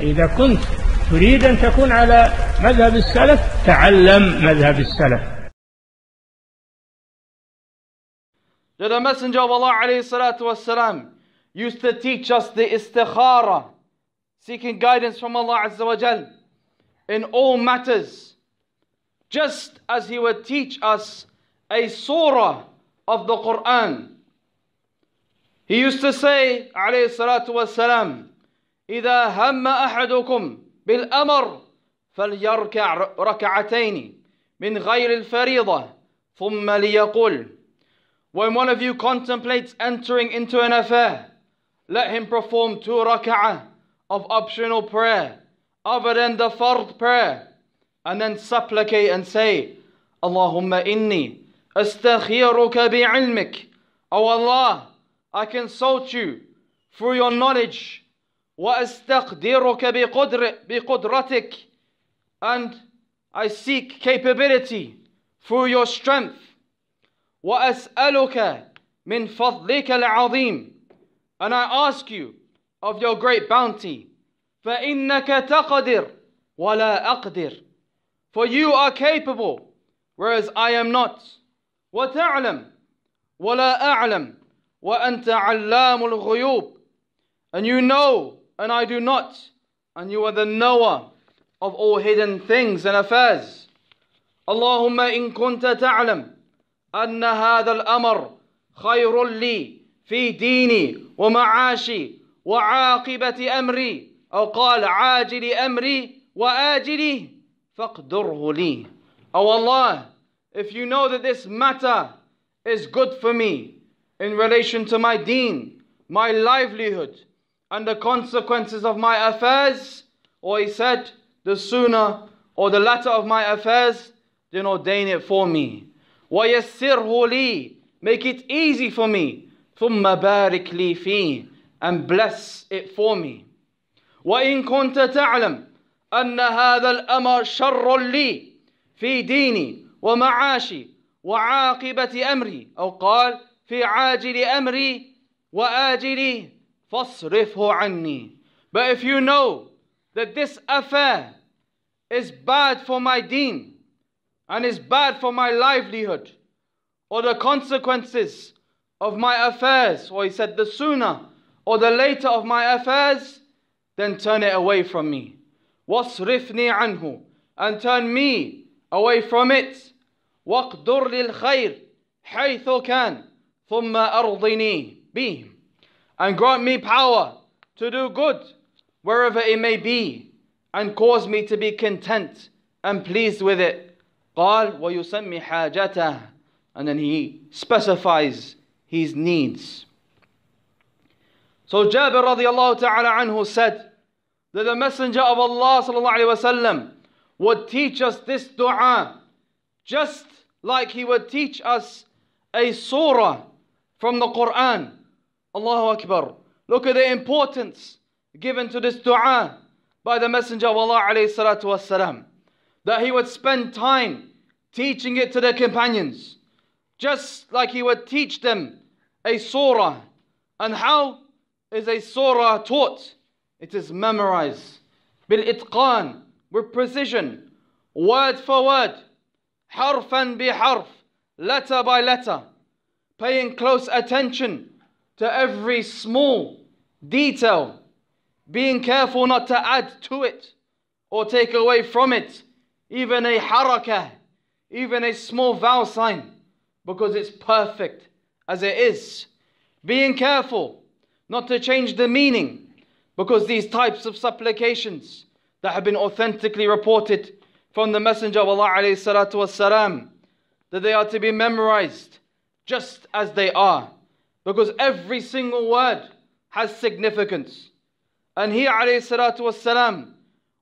إذا كنت تريد أن تكون على مذهب السلف تعلم مذهب السلف the Messenger of Allah والسلام, used to teach us the istikhara, seeking guidance from Allah wa Jal in all matters, just as He would teach us a surah of the Quran. He used to say, عليه الصلاة والسلام, إذا هم أحدكم بالأمر فليركع ركعتين من غير الفريضة ثم ليقول When one of you contemplates entering into an affair, let him perform two rak'ah of optional prayer, other than the fard prayer, and then supplicate and say, Allahumma inni astakhiruka bi'ilmik. Oh Allah, I consult you through your knowledge. وأستقدرك بقدر بقدرتك and I seek capability through your strength وأسألك من فضلك العظيم and I ask you of your great bounty فإنك تقدر ولا أقدر for you are capable whereas I am not وتعلم ولا أعلم وأنت علام الغيوب and you know and I do not and you are the knower of all hidden things and affairs اللهم إن كنت تعلم أن هذا الأمر خير لي في ديني ومعاشي وعاقبة أمري أو قال عاجل أمري وآجله فاقدره لي Oh Allah, if you know that this matter is good for me in relation to my deen, my livelihood, and the consequences of my affairs, or he said, the sooner or the latter of my affairs, then ordain it for me. ويسره لي make it easy for me ثم بارك لي فيه and bless it for me وإن كنت تعلم أن هذا الأمر شر لي في ديني ومعاشي وعاقبة أمري أو قال في عاجل أمري وآجلي فاصرفه عني But if you know that this affair is bad for my deen and is bad for my livelihood or the consequences of my affairs, or he said the sooner or the later of my affairs, then turn it away from me. وَاصْرِفْنِي عَنْهُ And turn me away from it. وَاقْدُرْ لِلْخَيْرِ حَيْثُ كَانْ ثُمَّ أَرْضِنِي بِهِ And grant me power to do good wherever it may be and cause me to be content and pleased with it. قال ويسمي حاجته and then he specifies his needs. So Jabir radiallahu ta'ala anhu said that the Messenger of Allah sallallahu alayhi wasallam would teach us this dua just like he would teach us a surah from the Quran. Allahu Akbar. Look at the importance given to this dua by the Messenger of Allah alayhi salatu wasalam. That he would spend time teaching it to the companions. Just like he would teach them a surah. And how is a surah taught? It is memorized. Bil itqan, with precision, word for word, harfan bi harf, letter by letter, paying close attention to every small detail, being careful not to add to it or take away from it, even a harakah, even a small vowel sign, because it's perfect as it is. Being careful not to change the meaning, because these types of supplications that have been authentically reported from the Messenger of Allah والسلام, that they are to be memorized just as they are, because every single word has significance. And he والسلام,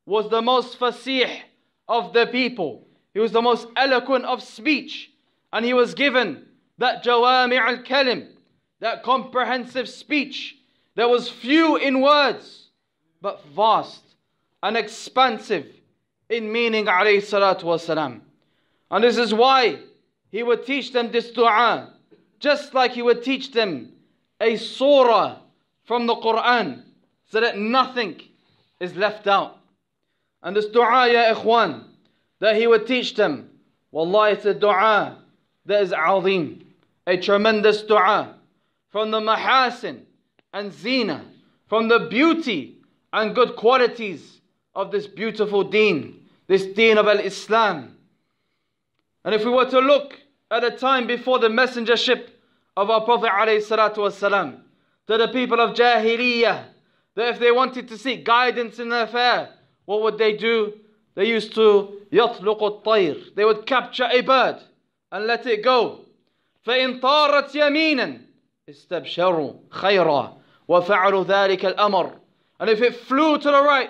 was the most fasih of the people. He was the most eloquent of speech. And he was given that jawami' al-kalim, that comprehensive speech that was few in words, but vast and expansive in meaning alayhi salatu wasalam. And this is why he would teach them this dua, just like he would teach them a surah from the Quran, so that nothing is left out. And this dua, ya ikhwan, that he would teach them, Wallahi, it's a dua that is azim, a tremendous dua from the mahasin and zina, from the beauty and good qualities of this beautiful deen, this deen of al-Islam. And if we were to look at a time before the messengership of our Prophet والسلام, to the people of Jahiliyyah, that if they wanted to seek guidance in their affair, what would they do? They used to يطلق الطير. They would capture a bird and let it go. فإن طارت يمينا استبشروا خيرا وفعلوا ذلك الأمر. And if it flew to the right,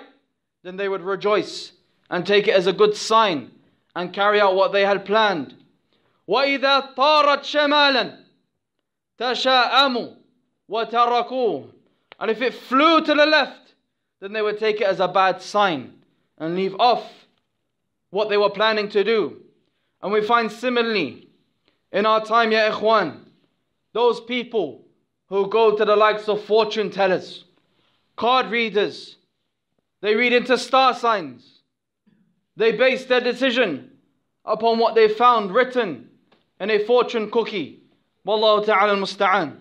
then they would rejoice and take it as a good sign and carry out what they had planned. وإذا طارت شمالا تشاءموا وتركوه and if it flew to the left then they would take it as a bad sign and leave off what they were planning to do and we find similarly in our time ya ikhwan those people who go to the likes of fortune tellers card readers they read into star signs they base their decision upon what they found written in a fortune cookie. Wallahu ta'ala al-musta'an.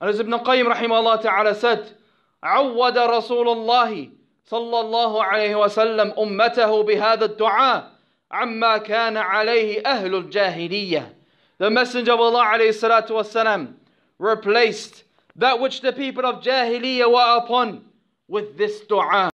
And as Ibn Qayyim rahimahullah ta'ala said, عود رسول الله صلى الله عليه وسلم أمته بهذا الدعاء عما كان عليه أهل الجاهلية. The Messenger of Allah عليه الصلاة والسلام replaced that which the people of Jahiliyyah were upon with this dua.